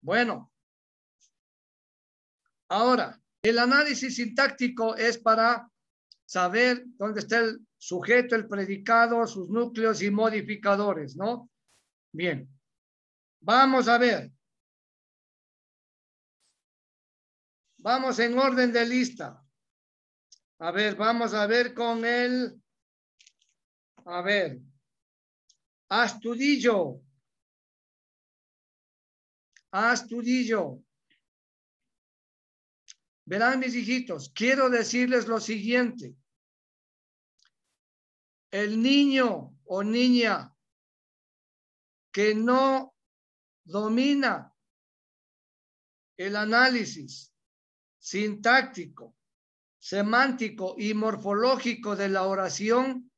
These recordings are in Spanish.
Bueno. Ahora, el análisis sintáctico es para saber dónde está el sujeto, el predicado, sus núcleos y modificadores, ¿no? Bien. Vamos a ver. Vamos en orden de lista. A ver, vamos a ver con el... A ver. Astudillo. Astudillo. Verán mis hijitos, quiero decirles lo siguiente. El niño o niña que no domina el análisis sintáctico, semántico y morfológico de la oración,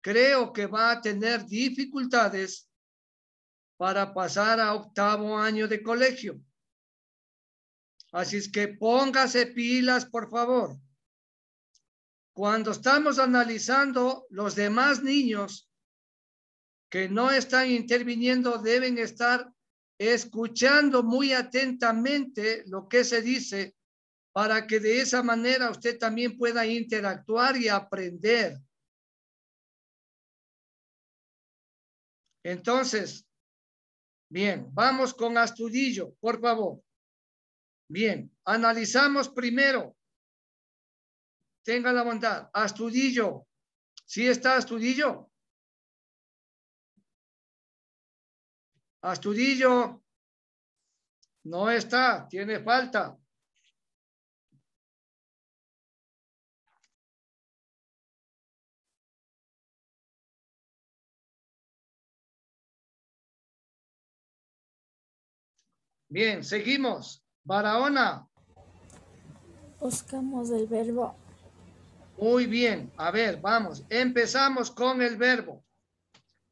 creo que va a tener dificultades para pasar a octavo año de colegio. Así es que póngase pilas, por favor. Cuando estamos analizando los demás niños que no están interviniendo, deben estar escuchando muy atentamente lo que se dice para que de esa manera usted también pueda interactuar y aprender. Entonces, bien, vamos con Astudillo, por favor. Bien, analizamos primero. Tenga la bondad. Astudillo. ¿Sí está Astudillo? Astudillo. No está, tiene falta. Bien, seguimos. Barahona. Buscamos el verbo. Muy bien. A ver, vamos. Empezamos con el verbo.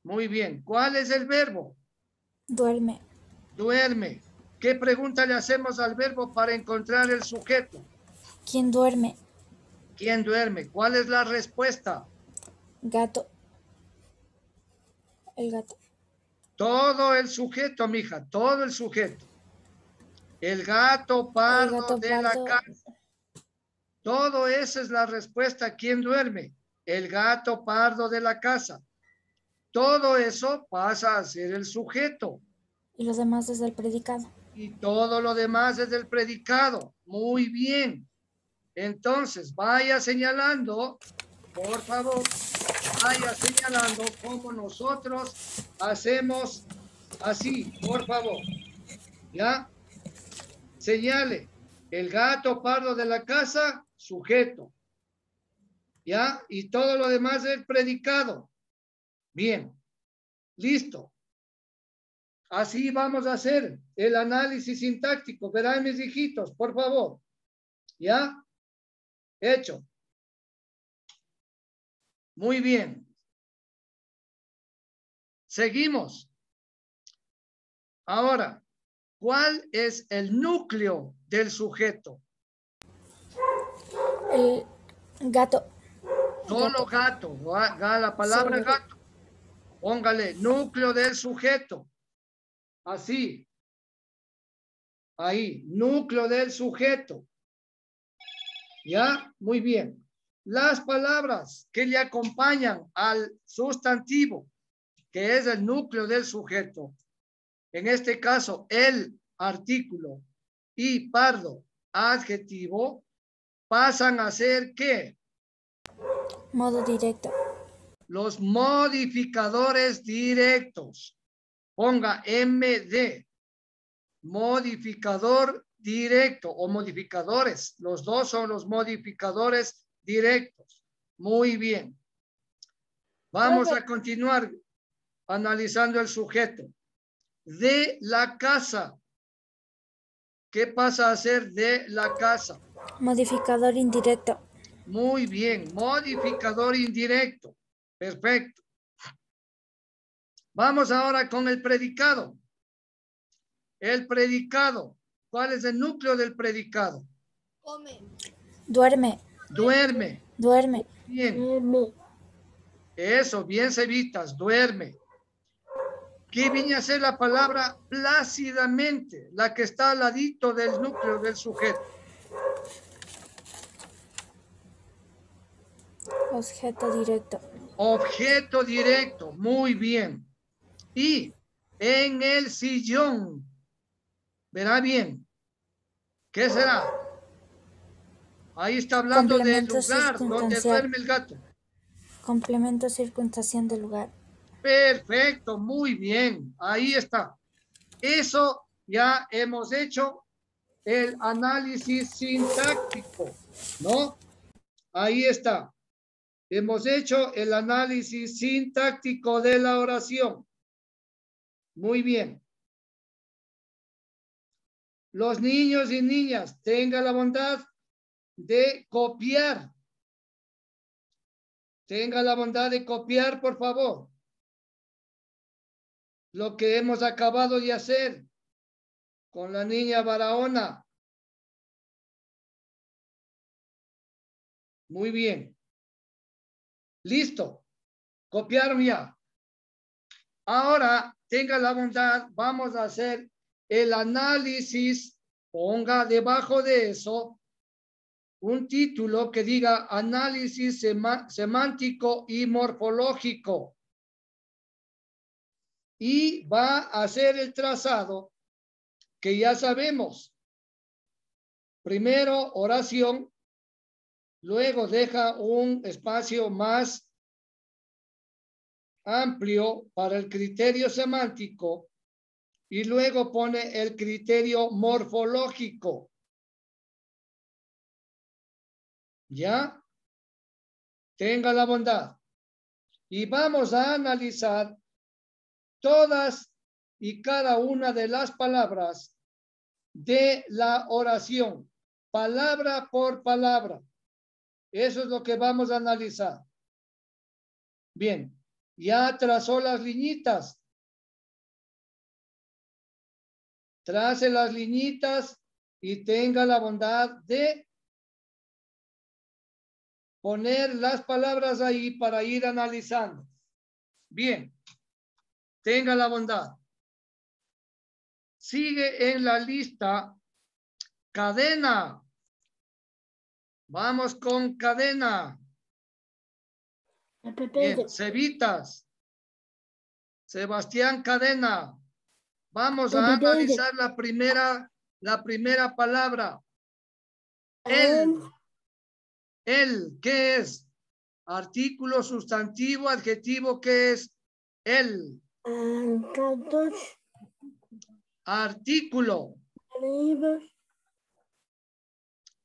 Muy bien. ¿Cuál es el verbo? Duerme. Duerme. ¿Qué pregunta le hacemos al verbo para encontrar el sujeto? ¿Quién duerme? ¿Quién duerme? ¿Cuál es la respuesta? Gato. El gato. Todo el sujeto, mija, todo el sujeto. El gato pardo de la casa. Todo esa es la respuesta. ¿Quién duerme? El gato pardo de la casa. Todo eso pasa a ser el sujeto. Y los demás es el predicado. Y todo lo demás es el predicado. Muy bien. Entonces, vaya señalando, por favor, vaya señalando cómo nosotros hacemos así, por favor. ¿Ya? Señale, el gato pardo de la casa, sujeto. ¿Ya? Y todo lo demás es predicado. Bien, listo. Así vamos a hacer el análisis sintáctico. Verán mis hijitos, por favor. ¿Ya? Hecho. Muy bien. Seguimos. Ahora, ¿cuál es el núcleo del sujeto? El gato. Solo gato. La palabra gato. Póngale núcleo del sujeto. Así. Ahí, núcleo del sujeto. ¿Ya? Muy bien. Las palabras que le acompañan al sustantivo, que es el núcleo del sujeto, en este caso el artículo y pardo adjetivo, pasan a ser ¿qué? Modo directo. Los modificadores directos. Ponga MD, modificador directo o modificadores. Los dos son los modificadores directos. Muy bien. Vamos a continuar analizando el sujeto. De la casa. ¿Qué pasa a ser de la casa? Modificador indirecto. Muy bien, modificador indirecto. Perfecto. Vamos ahora con el predicado. El predicado. ¿Cuál es el núcleo del predicado? Come. Duerme. Duerme. Duerme. Bien. Eso, bien cevitas, duerme. ¿Qué viene a ser la palabra plácidamente? La que está al ladito del núcleo del sujeto. Objeto directo. Objeto directo, muy bien. Y en el sillón, verá bien, ¿qué será? Ahí está hablando del lugar donde duerme el gato. Complemento circunstancial del lugar. Perfecto, muy bien, ahí está. Eso ya hemos hecho el análisis sintáctico, ¿no? Ahí está. Hemos hecho el análisis sintáctico de la oración. Muy bien. Los niños y niñas, tengan la bondad de copiar. Tenga la bondad de copiar, por favor. Lo que hemos acabado de hacer con la niña Barahona. Muy bien. Listo. Copiaron ya. Ahora, tenga la bondad, vamos a hacer el análisis. Ponga debajo de eso un título que diga análisis semántico y morfológico. Y va a hacer el trazado que ya sabemos. Primero, oración, Luego deja un espacio más amplio para el criterio semántico y luego pone el criterio morfológico. ¿Ya? Tenga la bondad. Y vamos a analizar todas y cada una de las palabras de la oración, palabra por palabra. Eso es lo que vamos a analizar. Bien, ya trazó las liñitas. Trace las liñitas y tenga la bondad de poner las palabras ahí para ir analizando. Bien, tenga la bondad. Sigue en la lista cadena. Vamos con cadena. Bien, Cevitas. Sebastián Cadena. Vamos a analizar la primera, la primera palabra. El. El, ¿qué es? Artículo, sustantivo, adjetivo, ¿qué es? El. Artículo.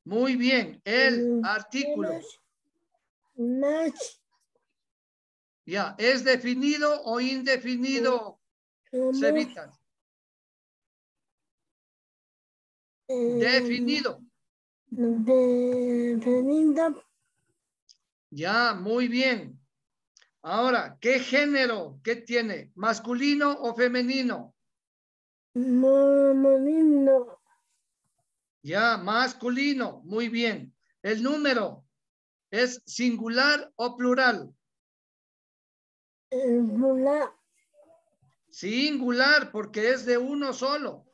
Muy bien, el artículo. Ya, ¿es definido o indefinido, Cevitas? Definido. Definido. Ya, muy bien. Ahora, ¿qué género? ¿Qué tiene? ¿Masculino o femenino? Femenino. Ya, masculino. Muy bien. El número es singular o plural. Singular. Singular, porque es de uno solo.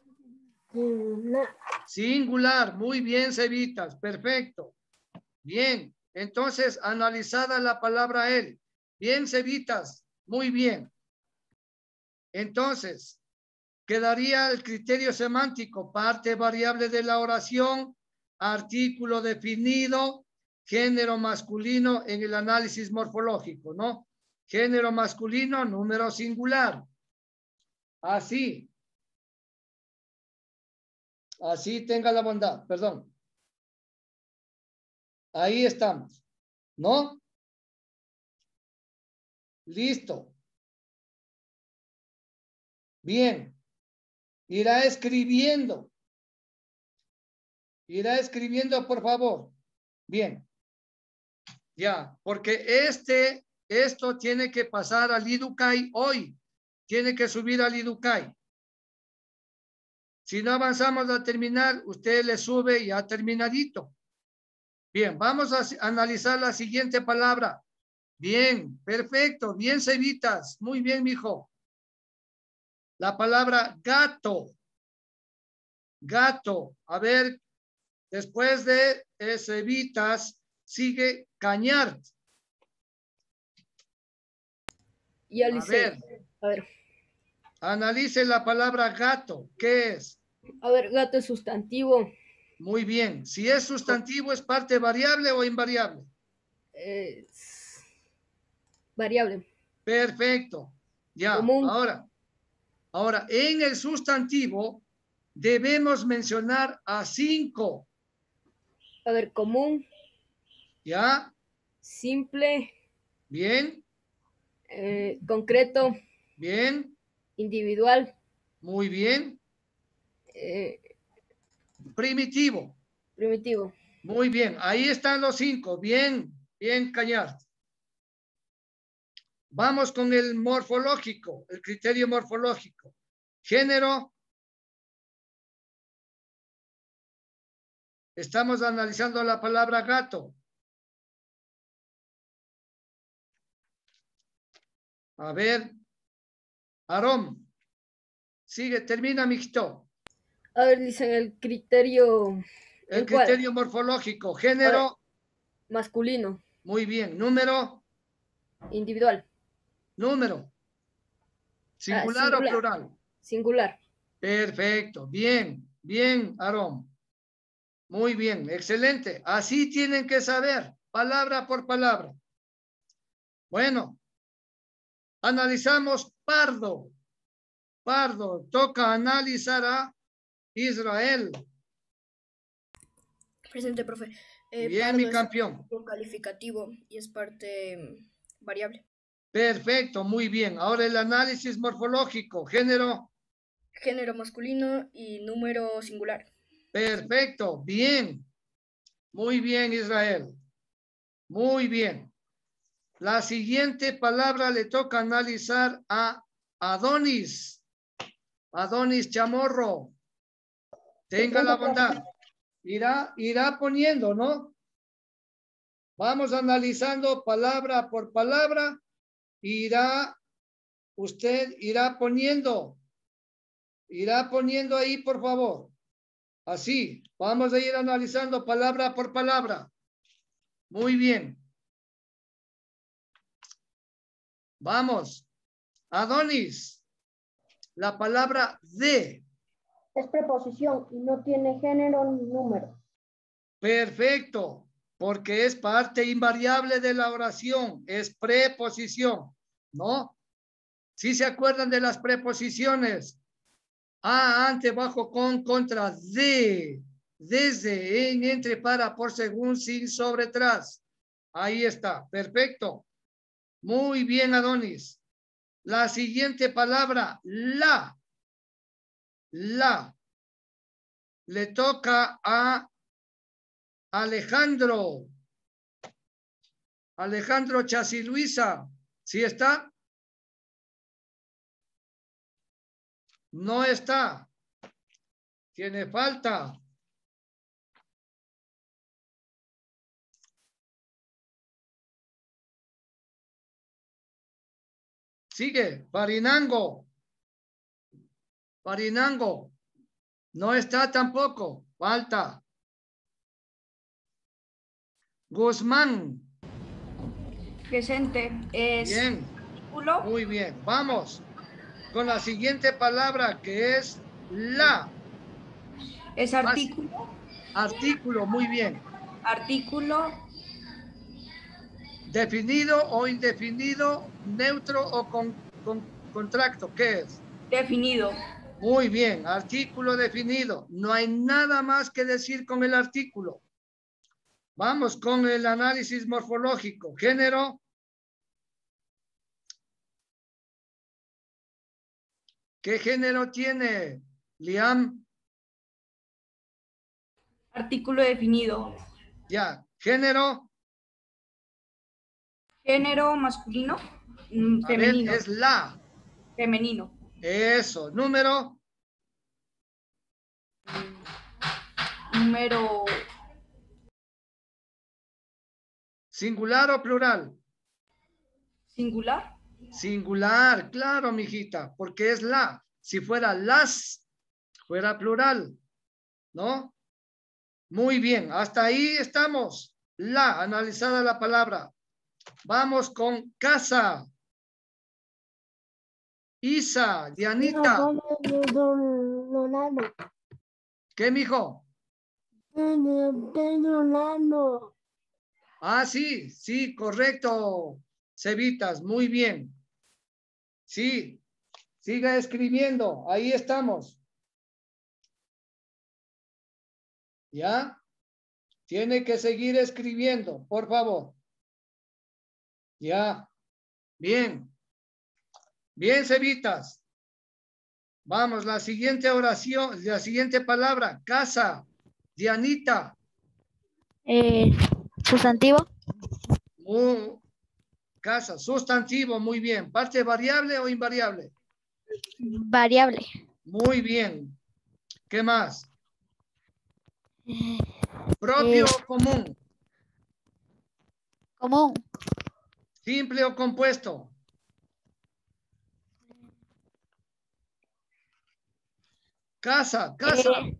Singular. Singular. Muy bien, Cevitas. Perfecto. Bien. Entonces, analizada la palabra él. Bien, Cevitas. Muy bien. Entonces, quedaría el criterio semántico, parte variable de la oración, artículo definido, género masculino en el análisis morfológico, ¿no? Género masculino, número singular. Así. Así tenga la bondad, perdón. Ahí estamos, ¿no? Listo. Bien irá escribiendo. Irá escribiendo, por favor. Bien. Ya, porque este, esto tiene que pasar al IDUCAI hoy. Tiene que subir al IDUCAI. Si no avanzamos a terminar, usted le sube ya terminadito. Bien, vamos a analizar la siguiente palabra. Bien, perfecto, bien Cevitas. Muy bien, mijo. La palabra gato. Gato. A ver, después de Evitas, sigue cañar. Ya A Lice. ver, A ver. analice la palabra gato. ¿Qué es? A ver, gato es sustantivo. Muy bien. Si es sustantivo, ¿es parte variable o invariable? Es variable. Perfecto. Ya, Común. ahora. Ahora, en el sustantivo debemos mencionar a cinco. A ver, común, ¿Ya? simple, Bien, eh, concreto, bien, individual, muy bien. eh, Primitivo. primitivo. Muy bien. Ahí están los cinco. Bien, bien, Cañar. Vamos con el morfológico, el criterio morfológico. Género. Estamos analizando la palabra gato. A ver. Aarón. Sigue, termina, mixto. A ver, dicen el criterio El criterio morfológico. Género. masculino, Muy bien. Número. individual, Número. ¿Singular, o singular. plural? singular. Perfecto. Bien, bien, Aarón. Muy bien, excelente. Así tienen que saber, palabra por palabra. Bueno, analizamos Pardo. Pardo, toca analizar a Israel. Presente, profe. Eh, Bien, mi es campeón. un calificativo y es parte mm, variable. Perfecto, muy bien. Ahora el análisis morfológico, género. Género masculino y número singular. Perfecto, bien. Muy bien, Israel. Muy bien. La siguiente palabra le toca analizar a Adonis. Adonis Chamorro. Tenga la bondad. Irá, irá poniendo, ¿no? Vamos analizando palabra por palabra. Irá, usted irá poniendo. Irá poniendo ahí, por favor. Así, vamos a ir analizando palabra por palabra. Muy bien. Vamos. Adonis. La palabra de. Es preposición y no tiene género ni número. Perfecto. Porque es parte invariable de la oración. Es preposición. ¿No? Si se acuerdan de las preposiciones. A, ante, bajo, con, contra, de, desde, en, entre, para, por, según, sin, sobre, tras. Ahí está. Perfecto. Muy bien, Adonis. La siguiente palabra, la. La. Le toca a Alejandro. Alejandro Chasiluisa. ¿Sí está? No está. Tiene falta. Sigue. Parinango. Parinango. No está tampoco. Falta. Guzmán. Presente es Bien. artículo, Muy bien. Vamos con la siguiente palabra que es la. es artículo, Artículo. Muy bien. artículo, Definido o indefinido, neutro o con, con contracto. ¿Qué es? definido, Muy bien. Artículo definido. No hay nada más que decir con el artículo. Vamos con el análisis morfológico. Género. ¿Qué género tiene, Liam? artículo definido, Ya. Género. género masculino, mm, A ver, femenino, es la. femenino, Eso. Número. número Singular o plural. singular, Singular, claro, mijita, porque es la. si fuera las, fuera plural, ¿no? Muy bien, hasta ahí estamos. La, analizada la palabra. Vamos con casa. Isa, Dianita. ¿Qué, mijo? Ah, sí, sí, correcto. Cevitas, muy bien. Sí, siga escribiendo. Ahí estamos. ¿Ya? Tiene que seguir escribiendo, por favor. Ya. Bien. Bien, Cevitas. Vamos, la siguiente oración, la siguiente palabra, casa, Dianita. Eh, sustantivo. Casa, sustantivo, muy bien. ¿Parte variable o invariable? Variable. Muy bien. ¿Qué más? Propio Eh. o común, Común. simple o compuesto, casa, casa, Eh.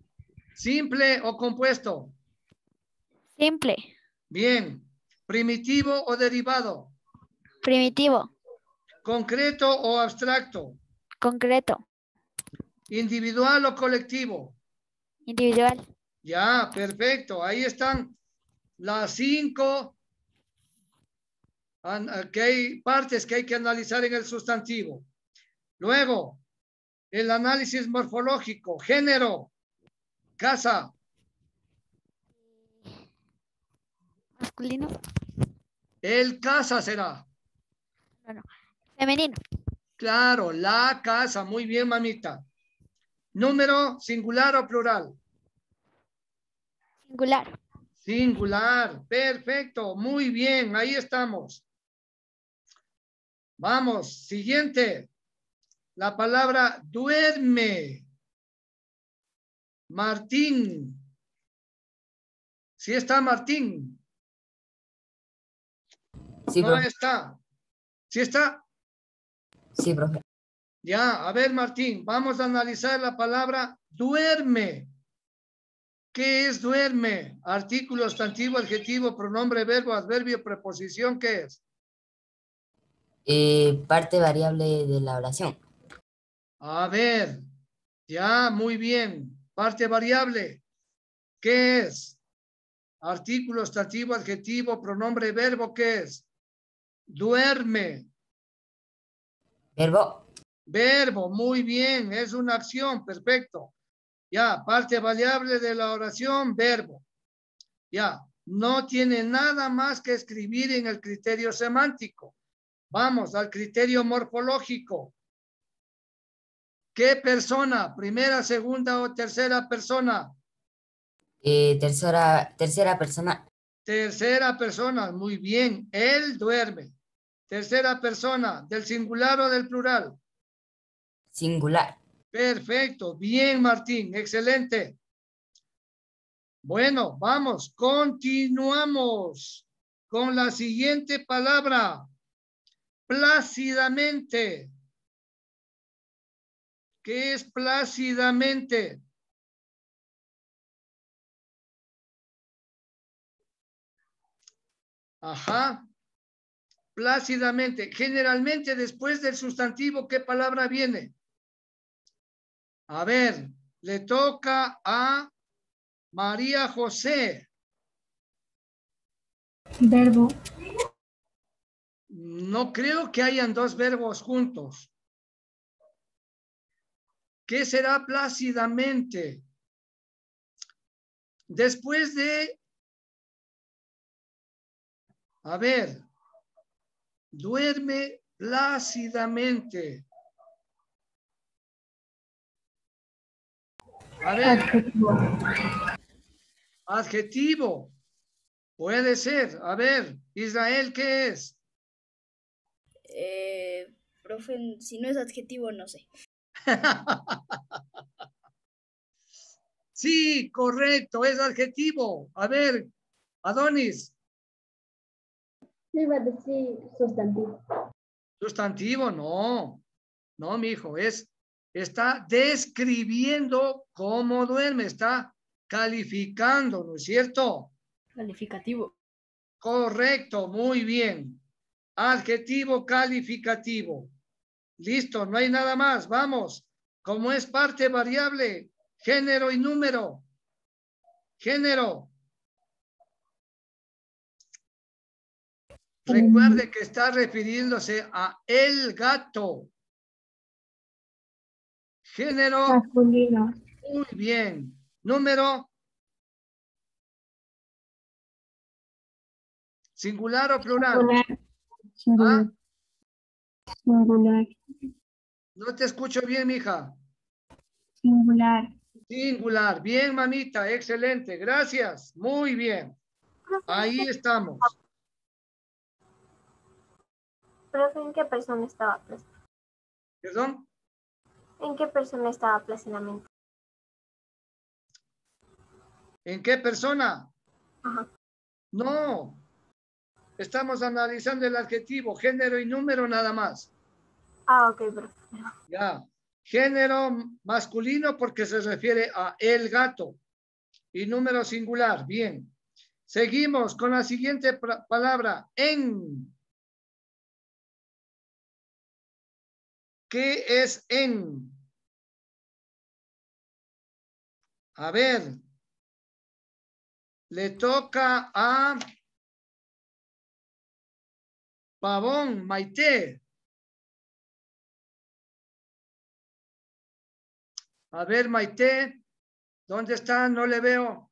simple o compuesto. Simple. Bien. Primitivo o derivado, Primitivo. concreto o abstracto, Concreto. individual o colectivo. Individual. Ya, perfecto. Ahí están las cinco ah, que hay partes que hay que analizar en el sustantivo. Luego, el análisis morfológico, género, casa, Masculino. el casa será. Femenino. Claro, la casa. Muy bien, mamita. Número singular o plural. Singular. Singular, perfecto, muy bien, ahí estamos. Vamos, siguiente. La palabra duerme. Martín. ¿Sí está Martín? Sí, No está. ¿Sí está? Sí, profe. Ya, a ver, Martín, vamos a analizar la palabra duerme. ¿Qué es duerme? Artículo, sustantivo, adjetivo, pronombre, verbo, adverbio, preposición, ¿qué es? Eh, parte variable de la oración. A ver, ya, muy bien. Parte variable. ¿Qué es? Artículo, sustantivo, adjetivo, pronombre, verbo, ¿qué es? Duerme. Verbo. Verbo, muy bien, es una acción, perfecto. Ya, parte variable de la oración, verbo. Ya, no tiene nada más que escribir en el criterio semántico. Vamos al criterio morfológico. ¿Qué persona? ¿Primera, segunda o tercera persona? Eh, tercera, tercera persona. Tercera persona, muy bien. Él duerme. Tercera persona, del singular o del plural. Singular. Perfecto, bien Martín, excelente. Bueno, vamos, continuamos con la siguiente palabra. Plácidamente. ¿Qué es plácidamente? Ajá. Plácidamente. Generalmente después del sustantivo, ¿qué palabra viene? A ver, le toca a María José. Verbo. No creo que hayan dos verbos juntos. ¿Qué será plácidamente? Después de, a ver, duerme plácidamente. A ver, adjetivo. Puede ser. A ver, Israel, ¿qué es? Eh, profe, si no es adjetivo, no sé. Sí, correcto, es adjetivo. A ver, Adonis, Iba a decir sustantivo. sustantivo, no. No, mi hijo, es, está describiendo cómo duerme, está calificando, ¿no es cierto? Calificativo. Correcto, muy bien. Adjetivo calificativo. Listo, no hay nada más. Vamos. Como es parte variable, género y número. Género. Recuerde que está refiriéndose a el gato. Género, Masculino. muy bien. Número, singular o plural. Singular. ¿Ah? Singular. No te escucho bien, mija. Singular. Singular. Bien, mamita. Excelente. Gracias. Muy bien. Ahí estamos. Profe, ¿en qué persona estaba plas- ¿Perdón? ¿En qué persona estaba plácidamente? ¿En qué persona? Ajá. No. Estamos analizando el adjetivo, género y número nada más. Ah, ok, profe. Ya. Género masculino porque se refiere a el gato. Y número singular. Bien. Seguimos con la siguiente palabra. En. ¿Qué es en? A ver. Le toca a Pavón, Maite. A ver, Maite, ¿dónde está? No le veo.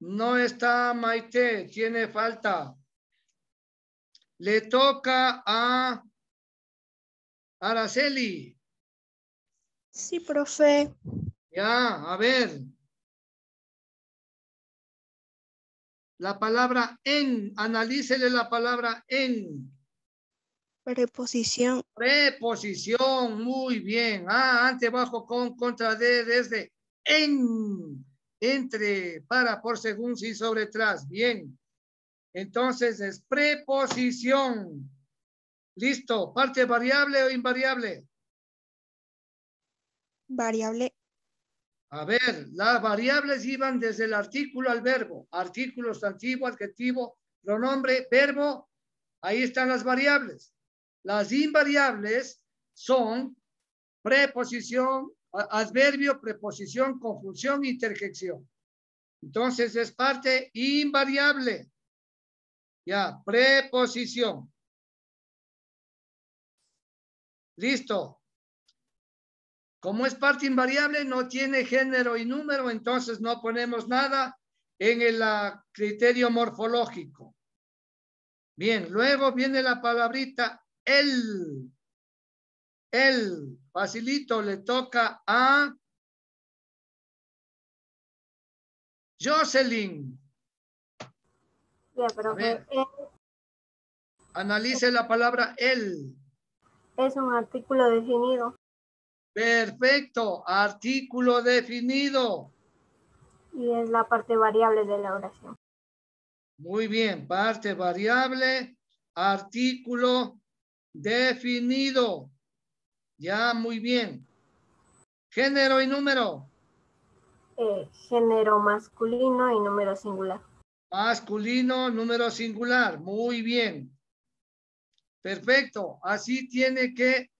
No está Maite, tiene falta. Le toca a Araceli. Sí, profe. Ya, a ver. La palabra en, analícele la palabra en. Preposición. Preposición, muy bien. Ah, ante, bajo, con, contra, de, desde, en, entre, para, por, según, sin, sobre, tras. Bien. Entonces es preposición. Listo. ¿Parte variable o invariable? Variable. A ver, las variables iban desde el artículo al verbo. Artículo, sustantivo, adjetivo, pronombre, verbo. Ahí están las variables. Las invariables son preposición, adverbio, preposición, conjunción, interjección. Entonces es parte invariable. Ya, preposición. Listo. Como es parte invariable, no tiene género y número, entonces no ponemos nada en el ah, criterio morfológico. Bien, luego viene la palabrita el. El, facilito, le toca a Jocelyn. A ver. eh, Analice la palabra el. Es un artículo definido Perfecto, artículo definido. y es la parte variable de la oración. Muy bien, parte variable, artículo definido. Ya, muy bien. Género y número. Eh, género masculino y número singular. Masculino, número singular. Muy bien. Perfecto. Así tiene que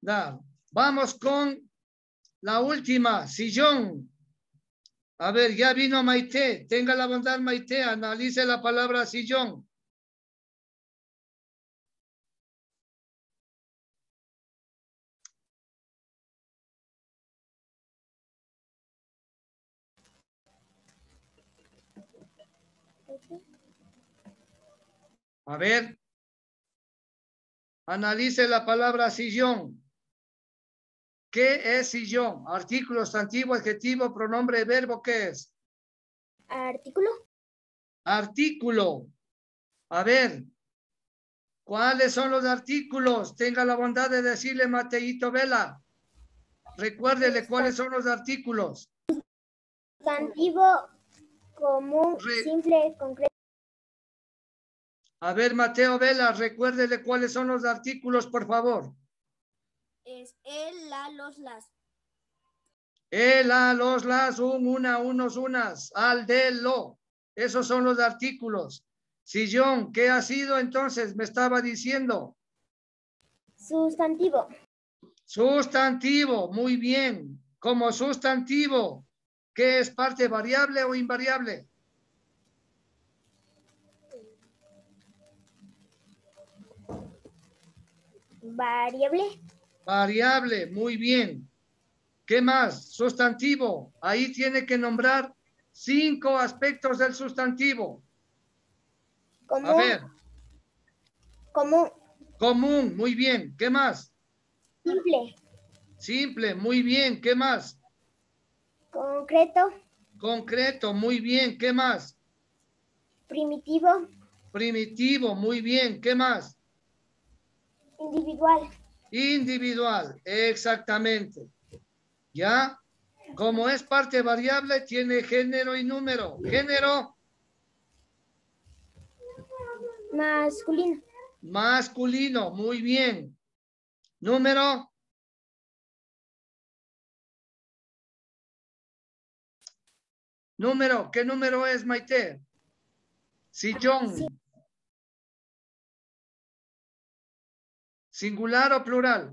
dar. Vamos con la última, sillón. A ver, ya vino Maite. Tenga la bondad, Maite. Analice la palabra sillón. A ver. Analice la palabra sillón. ¿Qué es sillón? Artículo, sustantivo, adjetivo, pronombre, verbo, ¿qué es? Artículo. Artículo. A ver. ¿Cuáles son los artículos? Tenga la bondad de decirle Mateito Vela. Recuérdele cuáles son los artículos. Sustantivo común, Re- simple, concreto. A ver, Mateo Vela, recuérdele cuáles son los artículos, por favor. Es el, la, los, las. El, a, los, las, un, una, unos, unas, al, del, lo. Esos son los artículos. Sillón, ¿qué ha sido entonces? Me estaba diciendo. Sustantivo. Sustantivo, muy bien. Como sustantivo, ¿qué es parte variable o invariable? Variable. Variable, muy bien. ¿Qué más? Sustantivo. Ahí tiene que nombrar cinco aspectos del sustantivo. A Común. ver, Común. común, muy bien. ¿Qué más? Simple. Simple, muy bien. ¿Qué más? Concreto. Concreto, muy bien. ¿Qué más? Primitivo. Primitivo, muy bien. ¿Qué más? Individual. Individual, exactamente. ¿Ya? Como es parte variable, tiene género y número. Género Masculino. masculino, muy bien. Número Número, ¿qué número es, Maite? Sillón. ¿Singular o plural?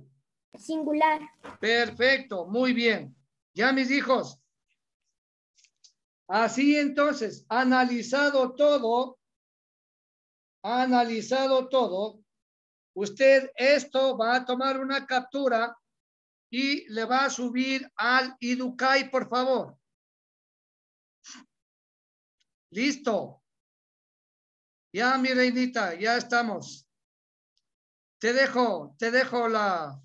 Singular. Perfecto, muy bien. Ya mis hijos. Así entonces, analizado todo, analizado todo, usted esto va a tomar una captura y le va a subir al Iducay, por favor. Listo. Ya, mi reinita, ya estamos. Te dejo, te dejo la,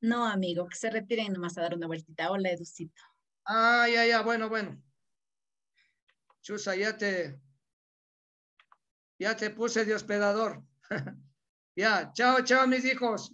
No, amigo, que se retiren nomás a dar una vueltita. Hola, Educito. Ah, ya, ya, bueno, bueno. Chusa, ya te, ya te puse de hospedador. ya, chao, chao, mis hijos.